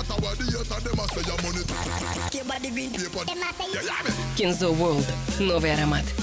matter body the hater them a say your money. Your body green. Paper. Them a say Yeah, yeah, me. World. Новый аромат.